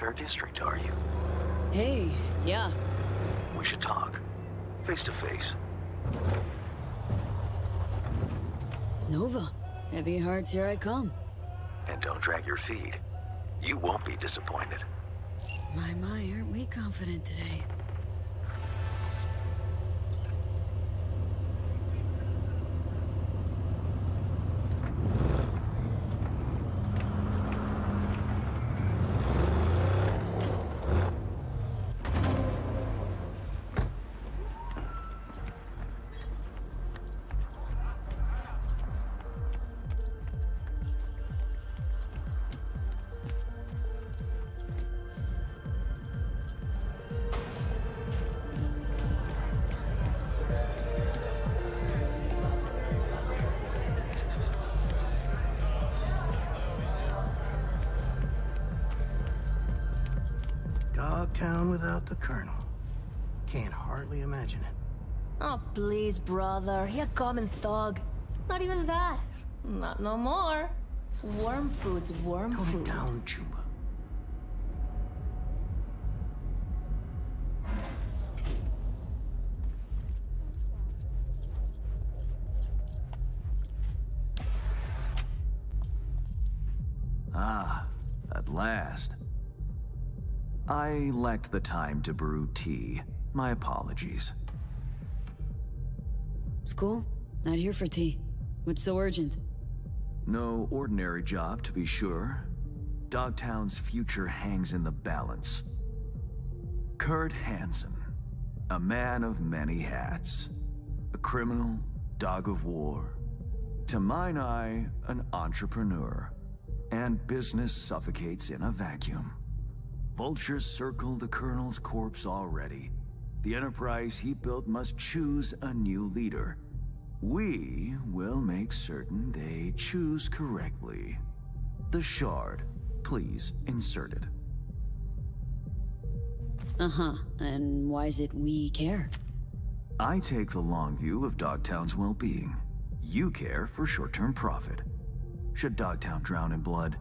Fair District, are you? Hey, yeah. We should talk. Face to face. Nova. Heavy hearts, here I come. And don't drag your feet. You won't be disappointed. My, my, aren't we confident today? The Colonel. Can't hardly imagine it. Oh, please, brother. He a common thug. Not even that. Not no more. Worm food's worm Tone food. down, Chumba. Lacked the time to brew tea. My apologies. School? Not here for tea. What's so urgent? No ordinary job, to be sure. Dogtown's future hangs in the balance. Kurt Hansen, a man of many hats. A criminal, dog of war. To mine eye, an entrepreneur. And business suffocates in a vacuum. Vultures circle the Colonel's corpse already. The enterprise he built must choose a new leader. We will make certain they choose correctly. The shard, please insert it. Uh-huh. And why is it we care? I take the long view of Dogtown's well-being. You care for short-term profit. Should Dogtown drown in blood,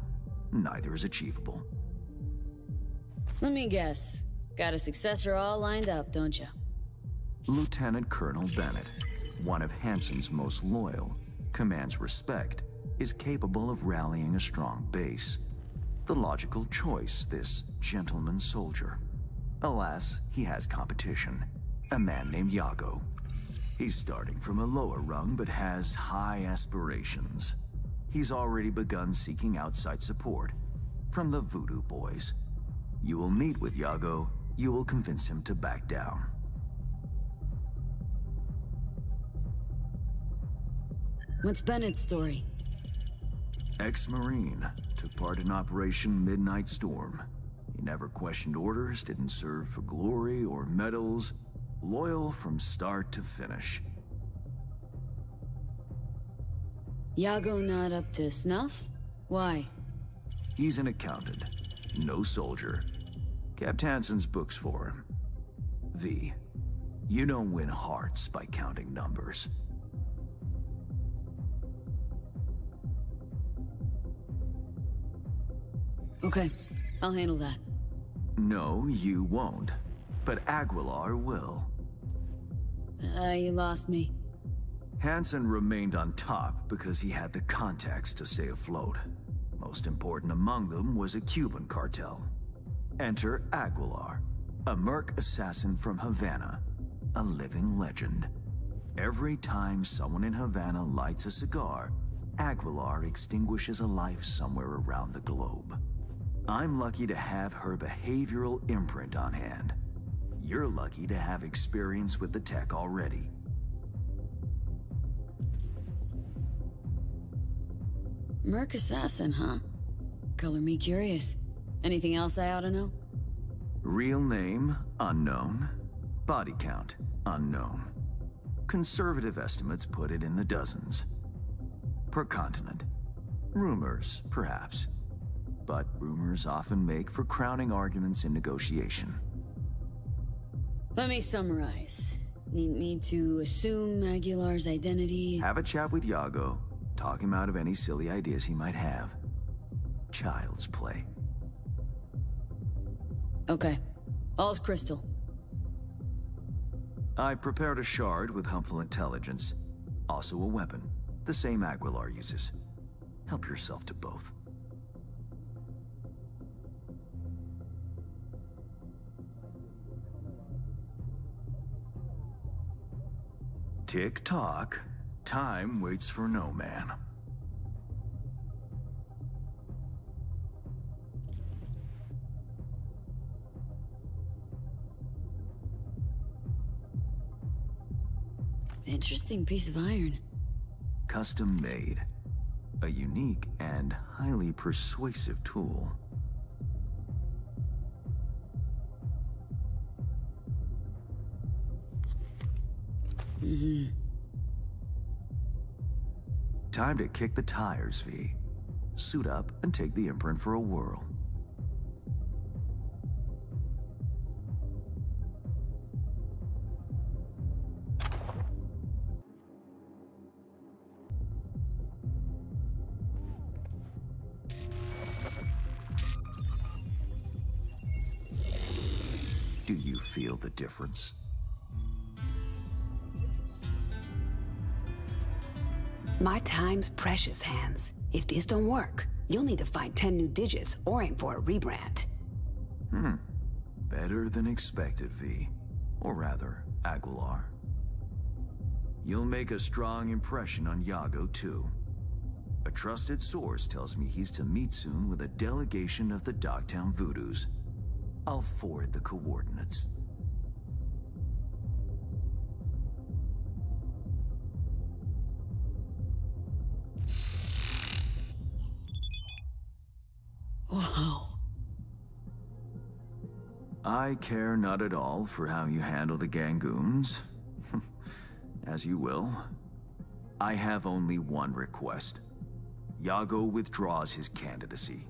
neither is achievable. Let me guess. Got a successor all lined up, don't you? Lieutenant Colonel Bennett, one of Hansen's most loyal, commands respect, is capable of rallying a strong base. The logical choice, this gentleman soldier. Alas, he has competition. A man named Yago. He's starting from a lower rung but has high aspirations. He's already begun seeking outside support from the Voodoo Boys. You will meet with Yago, you will convince him to back down. What's Bennett's story? Ex-Marine, took part in Operation Midnight Storm. He never questioned orders, didn't serve for glory or medals, loyal from start to finish. Yago not up to snuff? Why? He's an accountant, no soldier. Kept Hansen's books for him. V, you don't win hearts by counting numbers. Okay, I'll handle that. No, you won't. But Aguilar will. Uh, you lost me. Hansen remained on top because he had the contacts to stay afloat. Most important among them was a Cuban cartel. Enter Aguilar, a merc assassin from Havana, a living legend. Every time someone in Havana lights a cigar, Aguilar extinguishes a life somewhere around the globe. I'm lucky to have her behavioral imprint on hand. You're lucky to have experience with the tech already. Merc assassin, huh? Color me curious. Anything else I ought to know? Real name, unknown. Body count, unknown. Conservative estimates put it in the dozens. Per continent. Rumors, perhaps. But rumors often make for crowning arguments in negotiation. Let me summarize. Need me to assume Aguilar's identity? Have a chat with Yago. Talk him out of any silly ideas he might have. Child's play. Okay. All's crystal. I've prepared a shard with helpful intelligence. Also a weapon. The same Aguilar uses. Help yourself to both. Tick tock. Time waits for no man. Interesting piece of iron. Custom made. A unique and highly persuasive tool. Mm-hmm. Time to kick the tires, V. Suit up and take the imprint for a whirl. Do you feel the difference? My time's precious, Hands. If this don't work, you'll need to find 10 new digits or aim for a rebrand. Hmm. Better than expected, V. Or rather, Aguilar. You'll make a strong impression on Yago, too. A trusted source tells me he's to meet soon with a delegation of the Dogtown Voodoos. I'll forward the coordinates. I care not at all for how you handle the Gangoons. As you will. I have only one request. Yago withdraws his candidacy.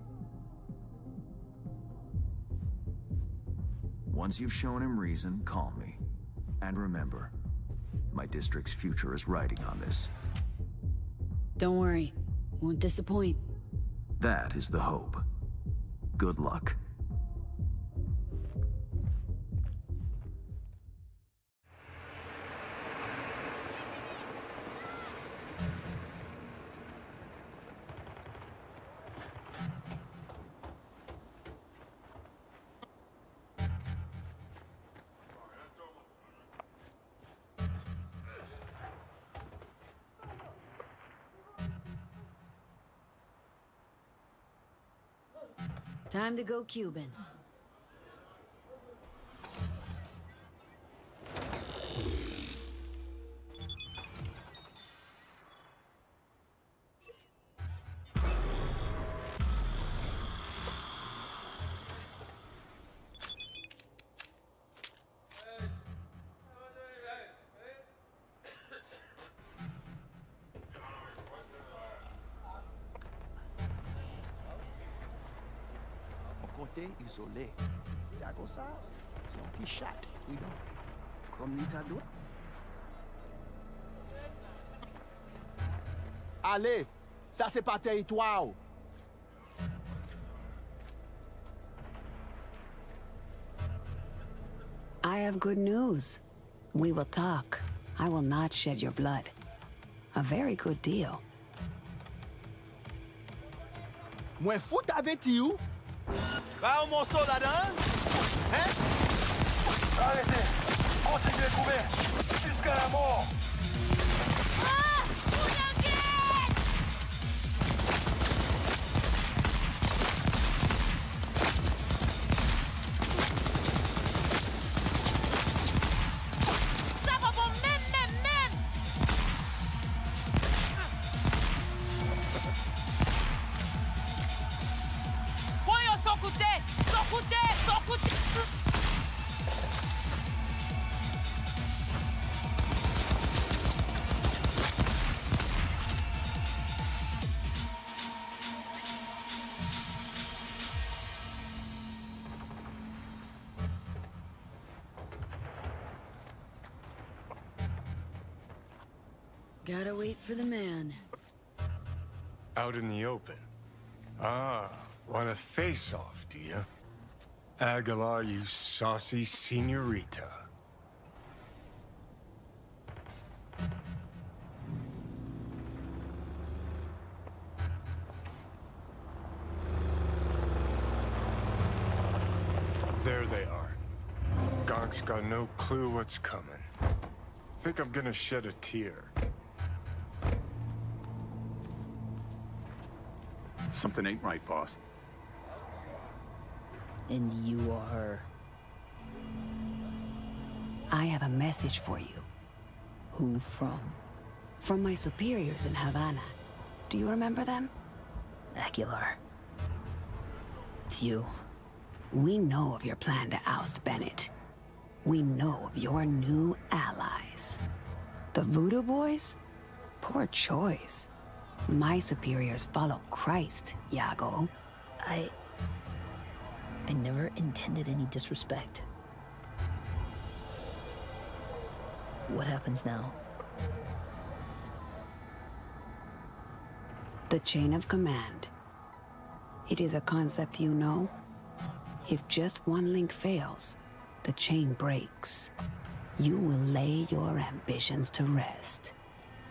Once you've shown him reason, call me. And remember, my district's future is riding on this. Don't worry. Won't disappoint. That is the hope. Good luck. Time to go Cuban. Kote isole. Yago sa, se yon ti chat, oui non? Kom ni ta do? Ale, sa se pa teritwa ou. I have good news. We will talk. I will not shed your blood. A very good deal. Mwen fout ave ti ou? Va au morceau là-dedans. Hein, hein Arrêtez. Continuez de trouver. Jusqu'à la mort. Gotta wait for the man. Out in the open. Ah, want a face-off, do you? Aguilar, you saucy senorita. There they are. Gonk's got no clue what's coming. Think I'm gonna shed a tear. Something ain't right, boss. And you are... I have a message for you. Who from? From my superiors in Havana. Do you remember them? Aguilar. It's you. We know of your plan to oust Bennett. We know of your new allies. The Voodoo Boys? Poor choice. My superiors follow Christ, Yago. I... I never intended any disrespect. What happens now? The chain of command. It is a concept you know? If just one link fails, the chain breaks. You will lay your ambitions to rest.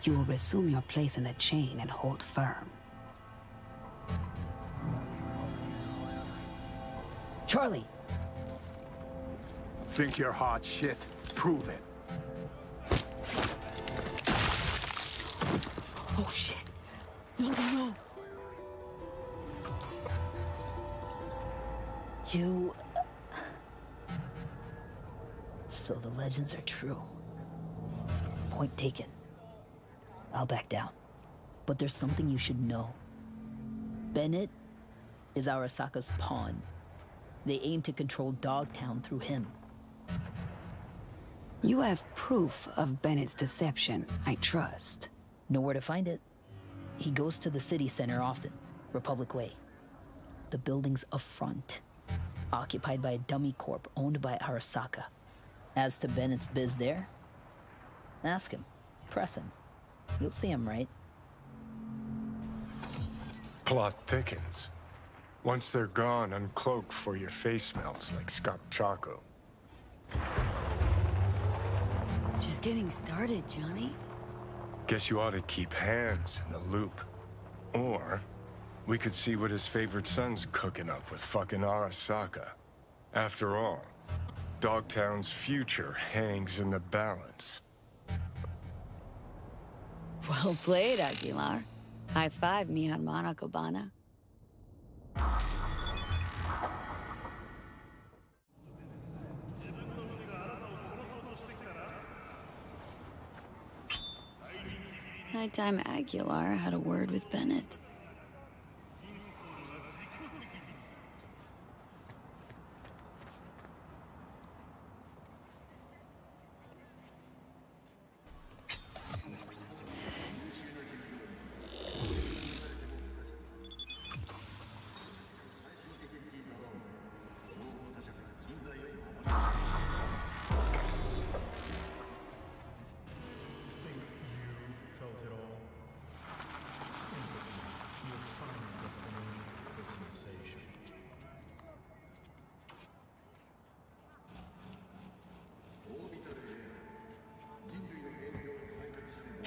You will resume your place in the chain and hold firm. Charlie! Think you're hot shit? Prove it. Oh shit. No, no, no. You... Uh, so the legends are true. Point taken. I'll back down. But there's something you should know. Bennett is Arasaka's pawn. They aim to control Dogtown through him. You have proof of Bennett's deception, I trust. Know where to find it. He goes to the city center often, Republic Way. The building's a front, occupied by a dummy corp owned by Arasaka. As to Bennett's biz there, ask him, press him. You'll see him right. Plot thickens. Once they're gone, uncloak for your face melts like Scott Chaco. Just getting started, Johnny. Guess you ought to keep hands in the loop. Or, we could see what his favorite son's cooking up with fucking Arasaka. After all, Dogtown's future hangs in the balance. Well played, Aguilar. High five, mi hermana Cubana. Nighttime Aguilar had a word with Bennett.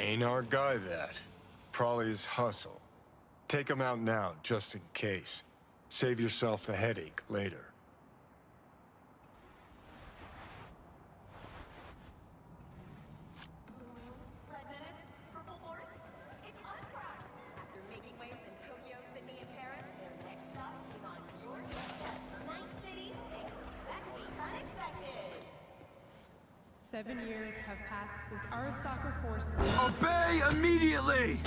Ain't our guy that. Probably his hustle. Take him out now, just in case. Save yourself the headache later. Seven years have passed since Arasaka forces... Obey immediately!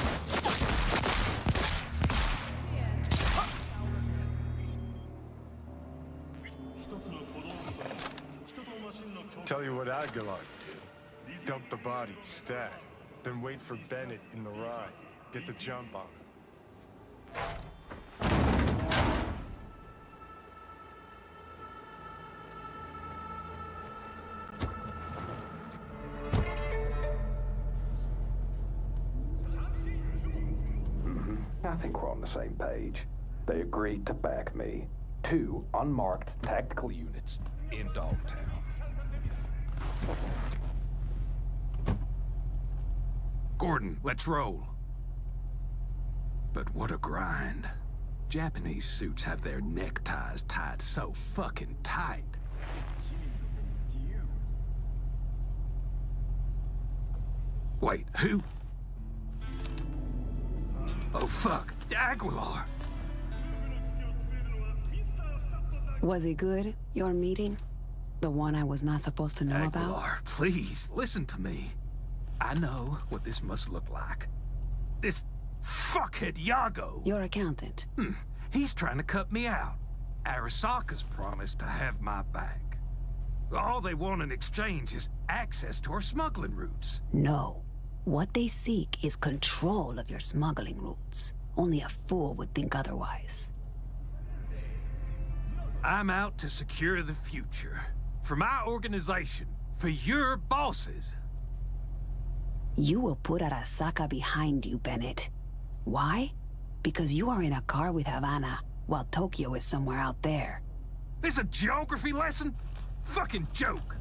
Tell you what Aguilar do. Dump the body, stat. Then wait for Bennett in the ride. Get the jump on him. I think we're on the same page. They agreed to back me. two unmarked tactical units in Dogtown. Gordon, let's roll. But what a grind. Japanese suits have their neckties tied so fucking tight. Wait, who? Oh fuck, Aguilar! Was it good, your meeting? The one I was not supposed to know about? Aguilar, please, listen to me. I know what this must look like. This fuckhead Yago. Your accountant. Hmm. He's trying to cut me out. Arasaka's promised to have my back. All they want in exchange is access to our smuggling routes. No. What they seek is control of your smuggling routes. Only a fool would think otherwise. I'm out to secure the future. For my organization. For your bosses. You will put Arasaka behind you, Bennett. Why? Because you are in a car with Havana, while Tokyo is somewhere out there. This a geography lesson? Fucking joke!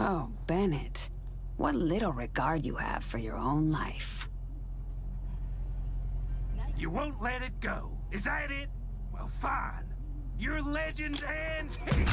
Oh, Bennett. What little regard you have for your own life. You won't let it go. Is that it? Well, fine. Your legend ends here.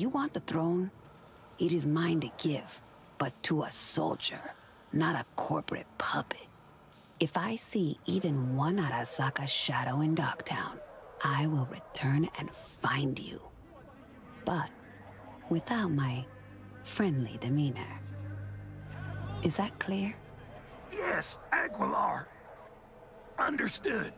You want the throne? It is mine to give, but to a soldier, not a corporate puppet. If I see even one Arasaka shadow in Dogtown, I will return and find you. But without my friendly demeanor. Is that clear? Yes, Aguilar. Understood.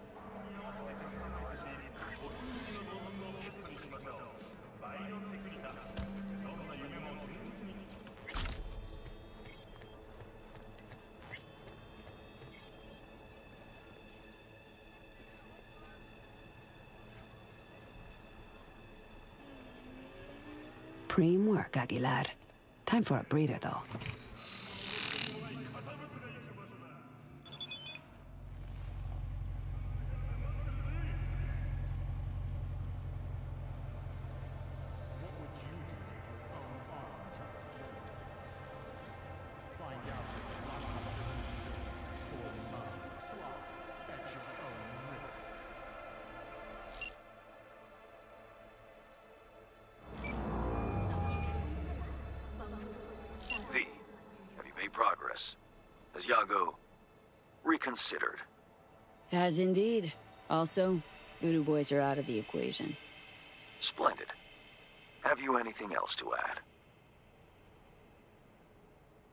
Preem work, Aguilar. Time for a breather, though. Progress? Has Yago reconsidered? Has indeed. Also, Voodoo Boys are out of the equation. Splendid. Have you anything else to add?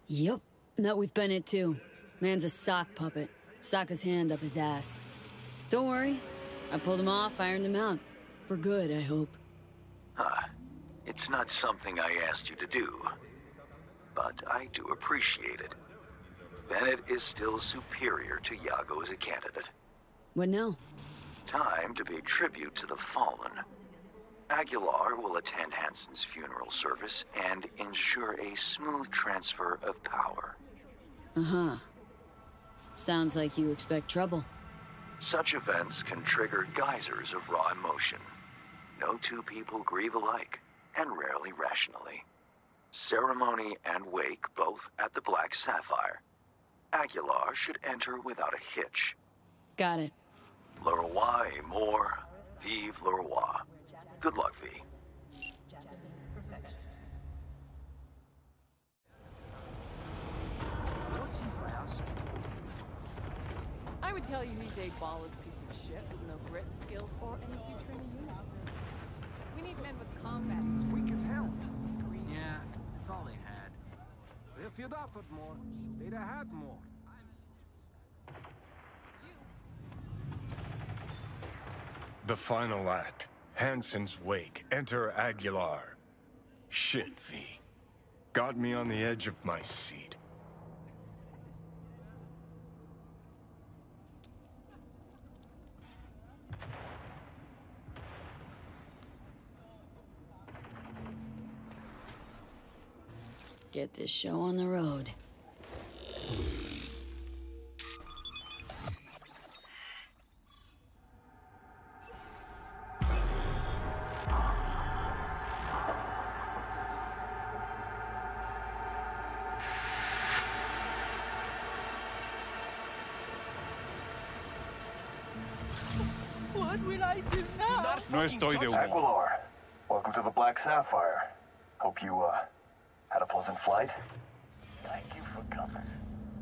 Yup. Met with Bennett too. Man's a sock puppet. Sokka's hand up his ass. Don't worry. I pulled him off, ironed him out. For good, I hope. Huh. It's not something I asked you to do. But I do appreciate it. Bennett is still superior to Yago as a candidate. What now? Time to pay tribute to the fallen. Aguilar will attend Hansen's funeral service and ensure a smooth transfer of power. Uh-huh. Sounds like you expect trouble. Such events can trigger geysers of raw emotion. No two people grieve alike, and rarely rationally. Ceremony and wake both at the Black Sapphire. Aguilar should enter without a hitch. Got it. Le roi est vive le roi. Good luck, V. I would tell you he's a ballless piece of shit with no grit, skills, or any future in the unit. We need men with combat. He's weak as hell. Yeah, that's all they had. If you'd offered more, they'd have had more. The final act. Hansen's wake. Enter Aguilar. Shit, V. Got me on the edge of my seat. Get this show on the road. What will I do now? No estoy de humor. Aguilar, welcome to the Black Sapphire. Hope you, uh, had a pleasant flight. Thank you for coming.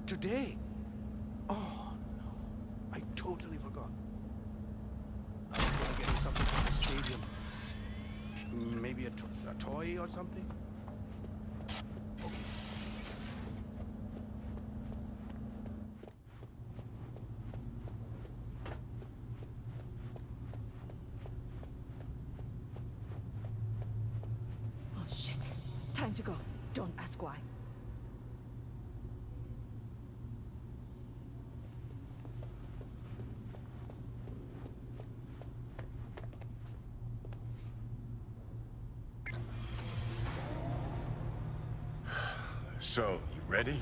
Today? Oh, no. I totally forgot. I was gonna get something from the stadium. Maybe a, to a toy or something? Oh shit. Time to go. Don't ask why. So, you ready?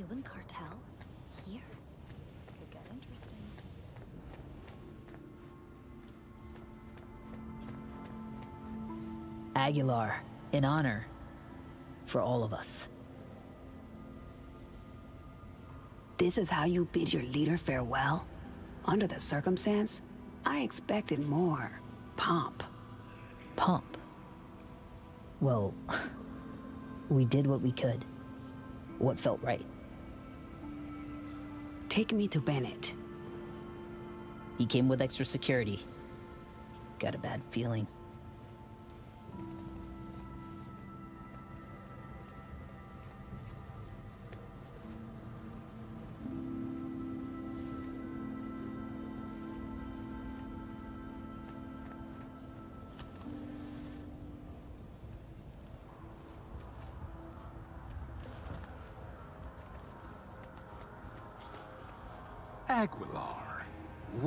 Cuban cartel? Here? Could get interesting. Aguilar, in honor. For all of us. This is how you bid your leader farewell? Under the circumstance, I expected more pomp. Pomp. Well, we did what we could. What felt right. Take me to Bennett. He came with extra security. Got a bad feeling.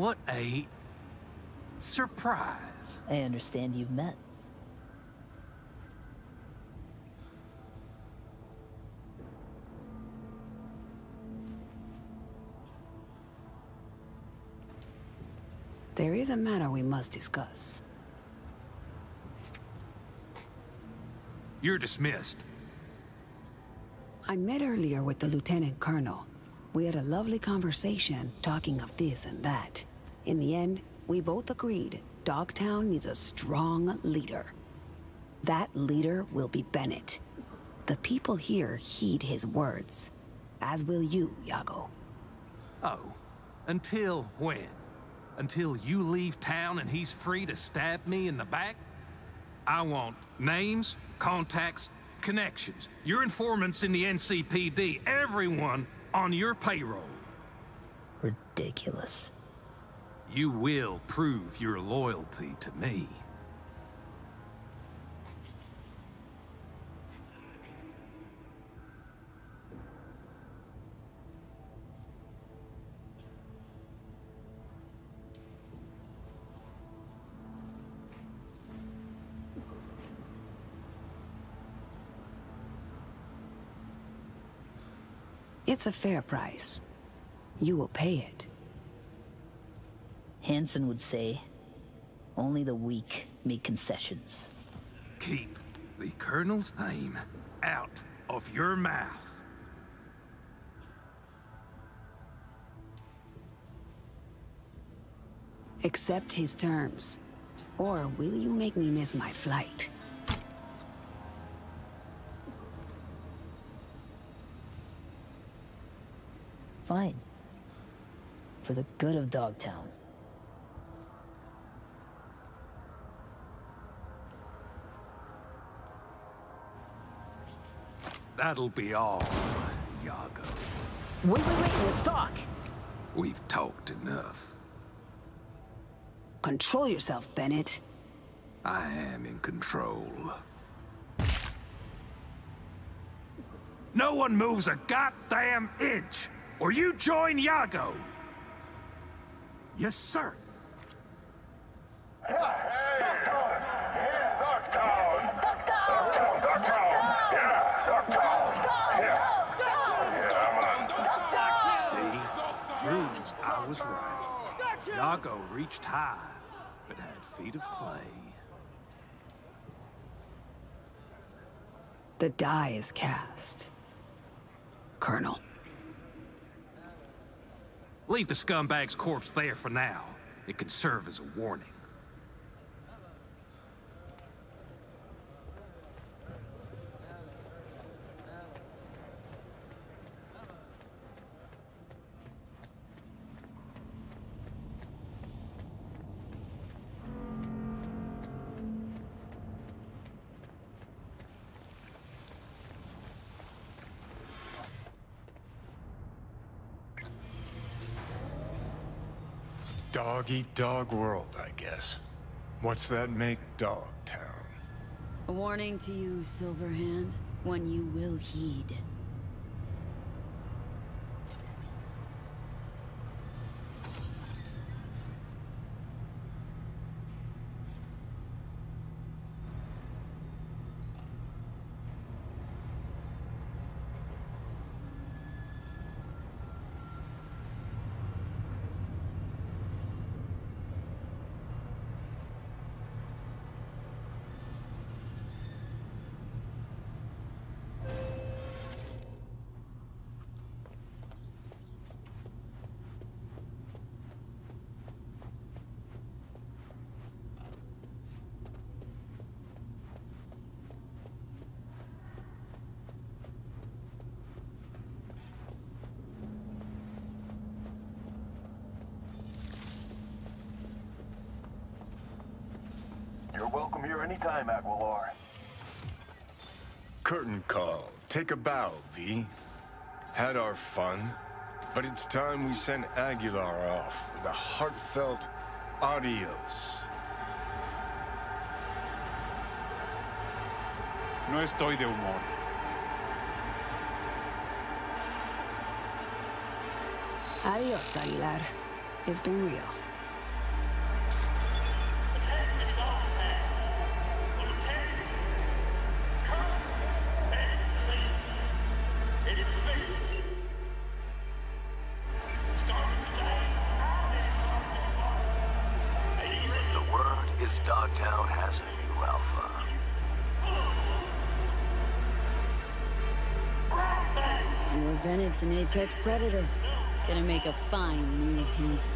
What a surprise. I understand you've met. There is a matter we must discuss. You're dismissed. I met earlier with the Lieutenant Colonel. We had a lovely conversation, talking of this and that. In the end, we both agreed Dogtown needs a strong leader. That leader will be Bennett. The people here heed his words. As will you, Yago. Oh, until when? Until you leave town and he's free to stab me in the back? I want names, contacts, connections, your informants in the NCPD, everyone on your payroll. Ridiculous. You will prove your loyalty to me. It's a fair price. You will pay it. Hansen would say, only the weak make concessions. Keep the Colonel's name out of your mouth. Accept his terms. Or will you make me miss my flight? Fine. For the good of Dogtown. That'll be all, Yago. Wait, wait, wait, let's talk! We've talked enough. Control yourself, Bennett. I am in control. No one moves a goddamn inch, or you join Yago! Yes, sir. See? Proves I was right. Yago reached high, but had feet of clay. The die is cast. Colonel. Leave the scumbag's corpse there for now. It can serve as a warning. Dog eat dog world, I guess. What's that make Dogtown? A warning to you, Silverhand. One you will heed. Welcome here anytime, Aguilar. Curtain call. Take a bow, V. Had our fun, but it's time we sent Aguilar off with a heartfelt adios. No estoy de humor. Adios, Aguilar. It's been real. Is Dogtown has a new alpha. Or Bennett's an apex predator. Gonna make a fine new Hansen.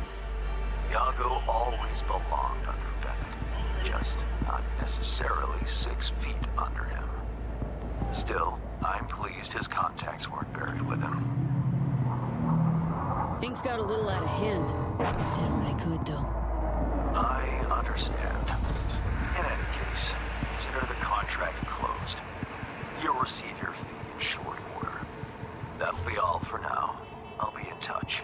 Yago always belonged under Bennett, just not necessarily six feet under him. Still, I'm pleased his contacts weren't buried with him. Things got a little out of hand. Did what I could, though. I understand. In any case, consider the contract closed. You'll receive your fee in short order. That'll be all for now. I'll be in touch.